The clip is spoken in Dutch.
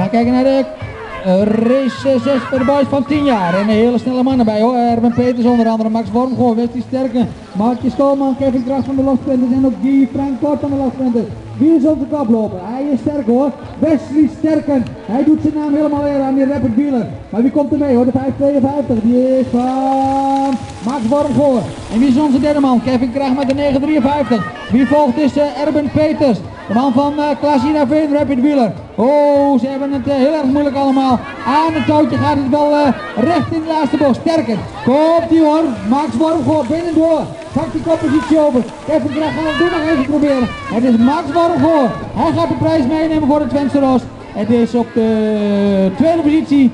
gaan kijken naar de eh, race 6 voor de boys van 10 jaar. En een hele snelle mannen bij hoor. Erben Peters onder andere, Max Wormgoor, Wesley Sterken, Markje Stolman, Kevin Kracht van de Losprinters en ook Guy Frank Kort van de Losprinters. Wie is op de kop lopen? Hij is sterk hoor. Wesley Sterken. Hij doet zijn naam helemaal weer aan die rapid wieler. Maar wie komt er mee hoor? De 552. Die is van Max Wormgoor. En wie is onze derde man? Kevin Kracht met de 953. Wie volgt is uh, Erben Peters. De man van uh, Klasina Veen, Rapid Wheeler. Oh, ze hebben het uh, heel erg moeilijk allemaal. Aan het touwtje gaat het wel recht in de laatste bocht. Sterker. Komt die hoor. Max Wormgoor binnendoor. Pak die koppositie over. Kevin Kracht gaat het nog even proberen. Het is Max Wormgoor. Hij gaat de prijs meenemen voor de Twentse Roos. Het is op de tweede positie